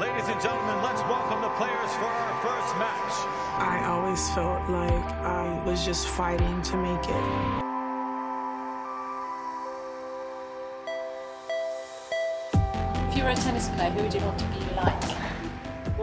Ladies and gentlemen, let's welcome the players for our first match. I always felt like I was just fighting to make it. If you were a tennis player, who would you want to be like?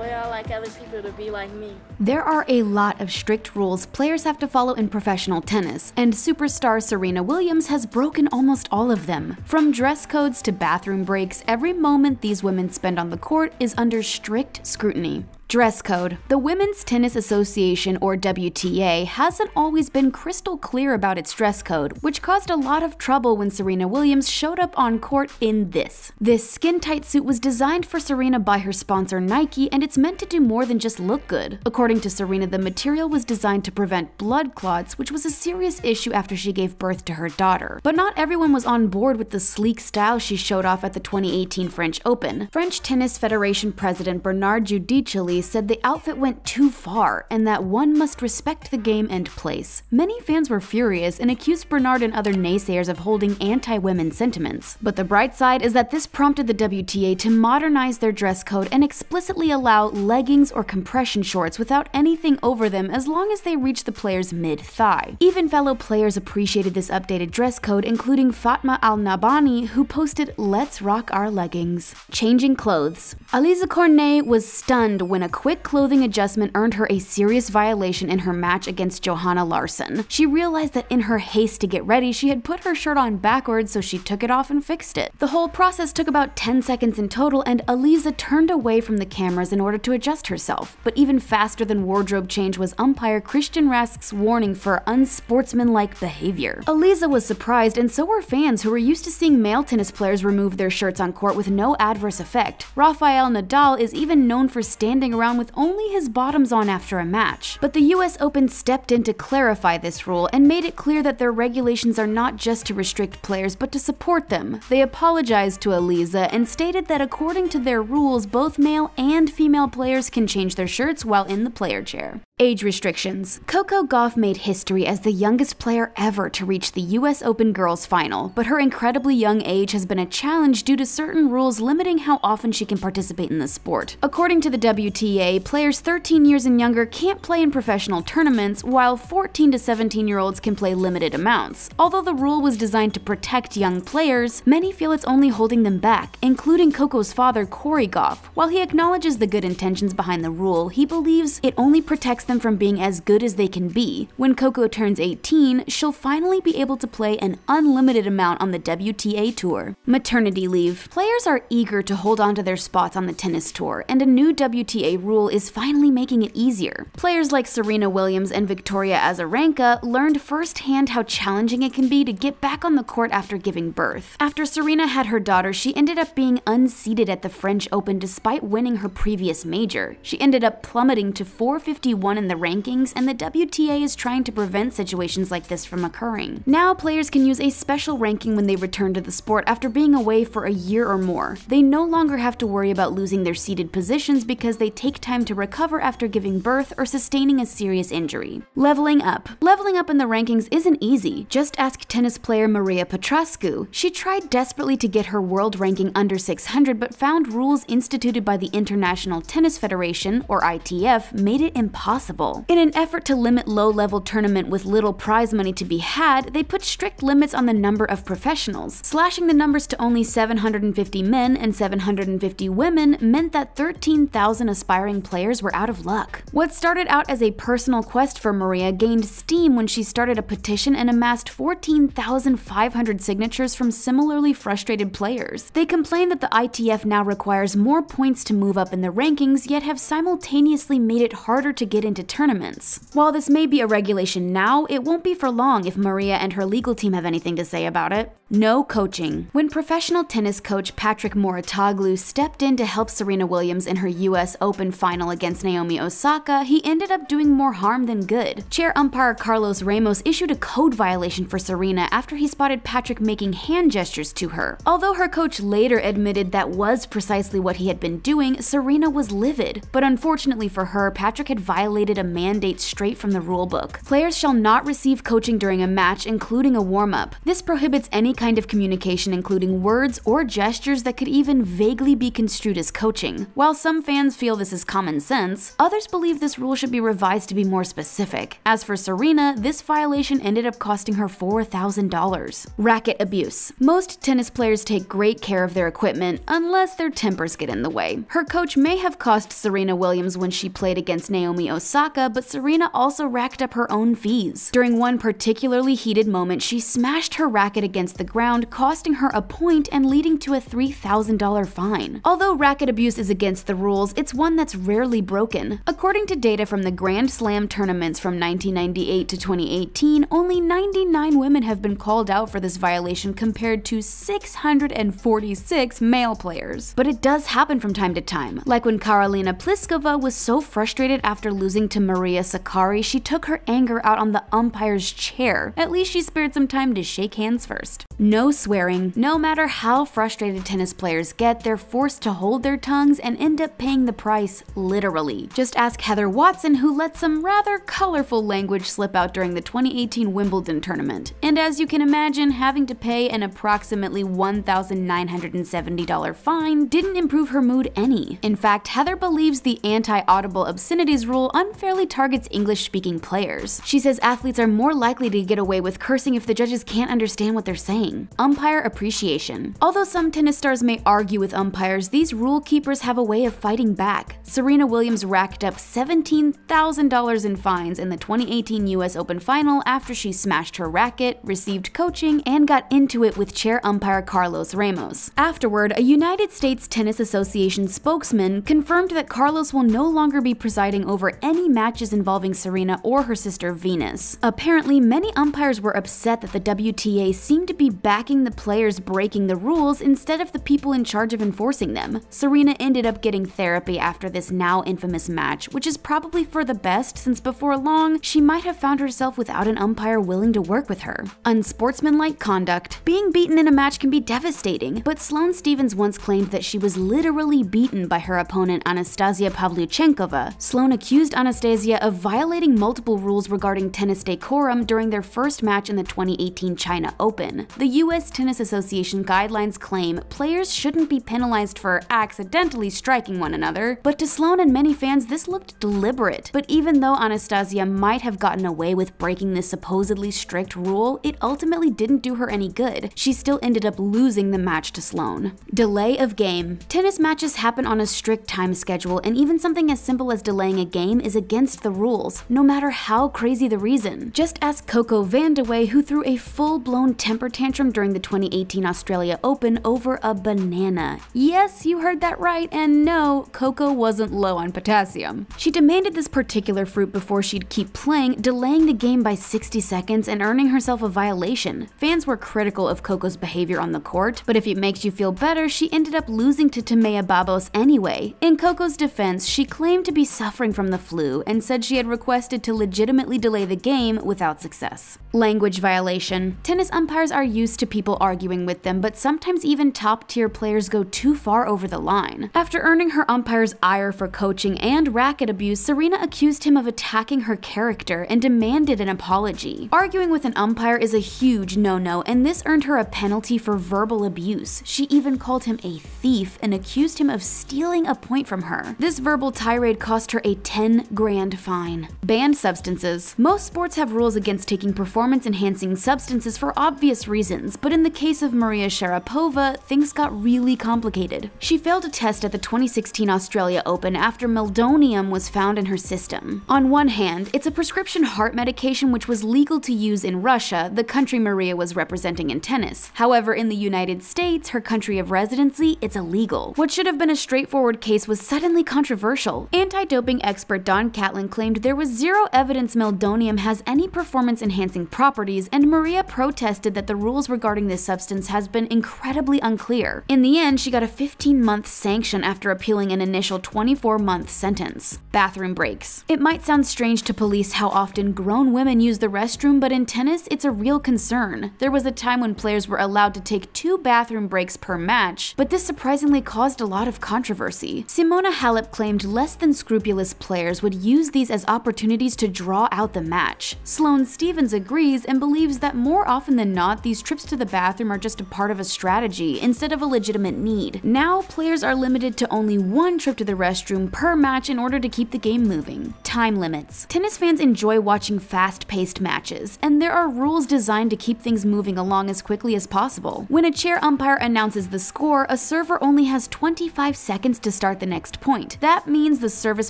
I like other people to be like me. There are a lot of strict rules players have to follow in professional tennis, and superstar Serena Williams has broken almost all of them. From dress codes to bathroom breaks, every moment these women spend on the court is under strict scrutiny. Dress code. The Women's Tennis Association, or WTA, hasn't always been crystal clear about its dress code, which caused a lot of trouble when Serena Williams showed up on court in this. This skin tight suit was designed for Serena by her sponsor Nike, and it's meant to do more than just look good. According to Serena, the material was designed to prevent blood clots, which was a serious issue after she gave birth to her daughter. But not everyone was on board with the sleek style she showed off at the 2018 French Open. French Tennis Federation President Bernard Giudicelli said the outfit went too far and that one must respect the game and place. Many fans were furious and accused Bernard and other naysayers of holding anti women sentiments. But the bright side is that this prompted the WTA to modernize their dress code and explicitly allow leggings or compression shorts without anything over them as long as they reach the player's mid thigh. Even fellow players appreciated this updated dress code, including Fatma Al-Nabhani, who posted, Let's rock our leggings. Changing clothes. Alize Cornet was stunned when a quick clothing adjustment earned her a serious violation in her match against Johanna Larsson. She realized that in her haste to get ready, she had put her shirt on backwards, so she took it off and fixed it. The whole process took about 10 seconds in total, and Alize turned away from the cameras in order to adjust herself. But even faster than wardrobe change was umpire Christian Rask's warning for unsportsmanlike behavior. Alize was surprised, and so were fans who were used to seeing male tennis players remove their shirts on court with no adverse effect. Rafael Nadal is even known for standing around with only his bottoms on after a match. But the US Open stepped in to clarify this rule and made it clear that their regulations are not just to restrict players but to support them. They apologized to Alize and stated that according to their rules, both male and female players can change their shirts while in the player chair. Age restrictions. Coco Gauff made history as the youngest player ever to reach the US Open Girls Final, but her incredibly young age has been a challenge due to certain rules limiting how often she can participate in the sport. According to the WTA, players 13 years and younger can't play in professional tournaments, while 14 to 17 year olds can play limited amounts. Although the rule was designed to protect young players, many feel it's only holding them back, including Coco's father, Corey Gauff. While he acknowledges the good intentions behind the rule, he believes it only protects them from being as good as they can be. When Coco turns 18, she'll finally be able to play an unlimited amount on the WTA Tour. Maternity leave. Players are eager to hold on to their spots on the tennis tour, and a new WTA rule is finally making it easier. Players like Serena Williams and Victoria Azarenka learned firsthand how challenging it can be to get back on the court after giving birth. After Serena had her daughter, she ended up being unseated at the French Open despite winning her previous major. She ended up plummeting to 451 in the rankings, and the WTA is trying to prevent situations like this from occurring. Now, players can use a special ranking when they return to the sport after being away for a year or more. They no longer have to worry about losing their seated positions because they take time to recover after giving birth or sustaining a serious injury. Leveling up. Leveling up in the rankings isn't easy. Just ask tennis player Maria Petrascu. She tried desperately to get her world ranking under 600 but found rules instituted by the International Tennis Federation, or ITF, made it impossible. In an effort to limit low-level tournament with little prize money to be had, they put strict limits on the number of professionals. Slashing the numbers to only 750 men and 750 women meant that 13,000 aspiring players were out of luck. What started out as a personal quest for Maria gained steam when she started a petition and amassed 14,500 signatures from similarly frustrated players. They complained that the ITF now requires more points to move up in the rankings, yet have simultaneously made it harder to get into tournaments. While this may be a regulation now, it won't be for long if Maria and her legal team have anything to say about it. No coaching. When professional tennis coach Patrick Mouratoglou stepped in to help Serena Williams in her US Open final against Naomi Osaka, he ended up doing more harm than good. Chair umpire Carlos Ramos issued a code violation for Serena after he spotted Patrick making hand gestures to her. Although her coach later admitted that was precisely what he had been doing, Serena was livid. But unfortunately for her, Patrick had violated a mandate straight from the rulebook. Players shall not receive coaching during a match, including a warm-up. This prohibits any kind of communication including words or gestures that could even vaguely be construed as coaching. While some fans feel this is common sense, others believe this rule should be revised to be more specific. As for Serena, this violation ended up costing her $4,000. Racket abuse. Most tennis players take great care of their equipment, unless their tempers get in the way. Her coach may have cost Serena Williams when she played against Naomi Osaka, but Serena also racked up her own fees. During one particularly heated moment, she smashed her racket against the ground, costing her a point and leading to a $3,000 fine. Although racket abuse is against the rules, it's one that's rarely broken. According to data from the Grand Slam tournaments from 1998 to 2018, only 99 women have been called out for this violation compared to 646 male players. But it does happen from time to time, like when Karolina Pliskova was so frustrated after losing to Maria Sakkari, she took her anger out on the umpire's chair. At least she spared some time to shake hands first. No swearing. No matter how frustrated tennis players get, they're forced to hold their tongues and end up paying the price, literally. Just ask Heather Watson, who let some rather colorful language slip out during the 2018 Wimbledon tournament. And as you can imagine, having to pay an approximately $1,970 fine didn't improve her mood any. In fact, Heather believes the anti-audible obscenities rule unfairly targets English-speaking players. She says athletes are more likely to get away with cursing if the judges can't understand what they're saying. Umpire appreciation. Although some tennis stars may argue with umpires, these rule keepers have a way of fighting back. Serena Williams racked up $17,000 in fines in the 2018 US Open final after she smashed her racket, received coaching, and got into it with chair umpire Carlos Ramos. Afterward, a United States Tennis Association spokesman confirmed that Carlos will no longer be presiding over any matches involving Serena or her sister Venus. Apparently, many umpires were upset that the WTA seemed to be backing the players breaking the rules instead of the people in charge of enforcing them. Serena ended up getting therapy after this now infamous match, which is probably for the best since before long, she might have found herself without an umpire willing to work with her. Unsportsmanlike conduct. Being beaten in a match can be devastating, but Sloane Stephens once claimed that she was literally beaten by her opponent Anastasia Pavlyuchenkova. Sloane accused Anastasia of violating multiple rules regarding tennis decorum during their first match in the 2018 China Open. The US Tennis Association guidelines claim players shouldn't be penalized for accidentally striking one another, but to Sloane and many fans this looked deliberate. But even though Anastasia might have gotten away with breaking this supposedly strict rule, it ultimately didn't do her any good. She still ended up losing the match to Sloane. Delay of game. Tennis matches happen on a strict time schedule, and even something as simple as delaying a game is against the rules, no matter how crazy the reason. Just ask Coco Vandeweghe, who threw a full-blown temper tantrum during the 2018 Australia Open over a banana. Yes, you heard that right, and no, Coco wasn't low on potassium. She demanded this particular fruit before she'd keep playing, delaying the game by 60 seconds and earning herself a violation. Fans were critical of Coco's behavior on the court, but if it makes you feel better, she ended up losing to Timea Babos anyway. In Coco's defense, she claimed to be suffering from the flu and said she had requested to legitimately delay the game without success. Language violation. Tennis umpires are used to people arguing with them, but sometimes even top tier players go too far over the line. After earning her umpire's ire for coaching and racket abuse, Serena accused him of attacking her character and demanded an apology. Arguing with an umpire is a huge no no, and this earned her a penalty for verbal abuse. She even called him a thief and accused him of stealing a point from her. This verbal tirade cost her a 10 grand fine. Banned substances. Most sports have rules against taking performance enhancing substances for obvious reasons, but in the case of Maria Sharapova, things got really complicated. She failed a test at the 2016 Australia Open after meldonium was found in her system. On one hand, it's a prescription heart medication which was legal to use in Russia, the country Maria was representing in tennis. However, in the United States, her country of residency, it's illegal. What should have been a straightforward case was suddenly controversial. Anti-doping expert Don Catlin claimed there was zero evidence meldonium has any performance-enhancing properties, and Maria protested that the rules regarding this substance has been incredibly unclear. In the end, she got a 15-month sanction after appealing an initial 24-month sentence. Bathroom breaks. It might sound strange to police how often grown women use the restroom, but in tennis, it's a real concern. There was a time when players were allowed to take two bathroom breaks per match, but this surprisingly caused a lot of controversy. Simona Halep claimed less than scrupulous players would use these as opportunities to draw out the match. Sloane Stephens agrees and believes that more often than not, these trips to the bathroom are just a part of a strategy instead of a legitimate need. Now, players are limited to only one trip to the restroom per match in order to keep the game moving. Time limits. Tennis fans enjoy watching fast paced matches, and there are rules designed to keep things moving along as quickly as possible. When a chair umpire announces the score, a server only has 25 seconds to start the next point. That means the service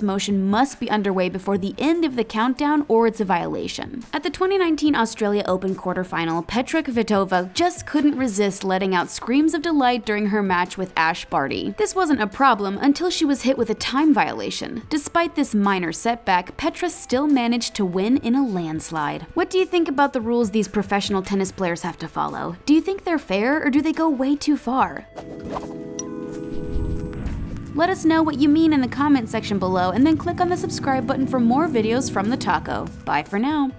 motion must be underway before the end of the countdown or it's a violation. At the 2019 Australia Open quarterfinal, Petra Just couldn't resist letting out screams of delight during her match with Ash Barty. This wasn't a problem until she was hit with a time violation. Despite this minor setback, Petra still managed to win in a landslide. What do you think about the rules these professional tennis players have to follow? Do you think they're fair or do they go way too far? Let us know what you mean in the comment section below and then click on the subscribe button for more videos from the taco. Bye for now.